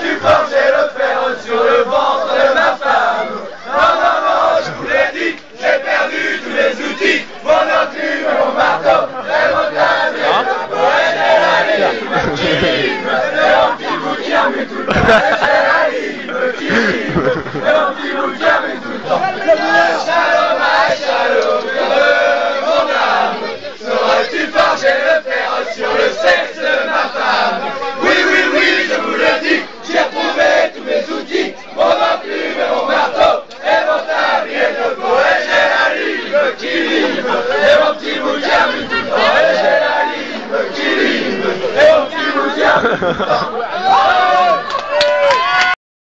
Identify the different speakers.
Speaker 1: tu penses le fer sur le ventre de ma femme Non, non, non, je vous l'ai dit, j'ai perdu tous les outils Mon enclume, mon marteau, la montagne, ah. Le poète et la lime Le petit bouquin, mais tout le temps, c'est la lime qui rime Le petit bouquin, mais tout le temps, c'est la Yeah. Oh,